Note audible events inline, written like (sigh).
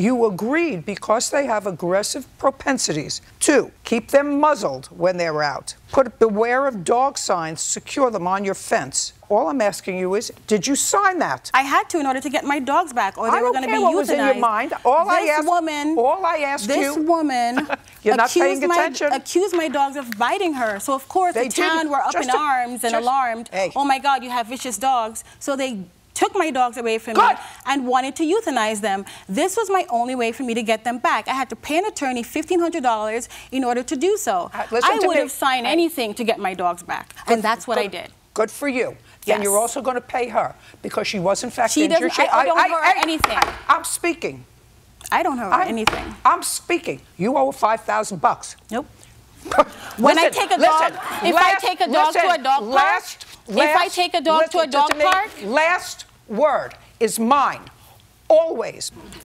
You agreed because they have aggressive propensities to keep them muzzled when they're out. Put beware of dog signs, secure them on your fence. All I'm asking you is, did you sign that? I had to in order to get my dogs back, or they I were don't going to care be what euthanized. was in your mind. All this I asked, woman, all I asked this you, woman, (laughs) You're not paying my attention. accused my dogs of biting her. So of course They the town didn't. were up Just in a- arms and just- alarmed. Hey. Oh my God, you have vicious dogs. So they took my dogs away from me and wanted to euthanize them. This was my only way for me to get them back. I had to pay an attorney $1,500 in order to do so. Uh, I would me. have signed anything to get my dogs back, and that's what I did. Good for you. Then Yes. you're also going to pay her because she was in fact She injured. doesn't- I- I don't owe her anything. I, am speaking. I don't know I'm, anything. I'm speaking. You owe her five thousand bucks. Nope. (laughs) When I take a dog- listen, if I take a dog to a listen, dog park, last, if I take a dog to a dog park- last word is mine, always.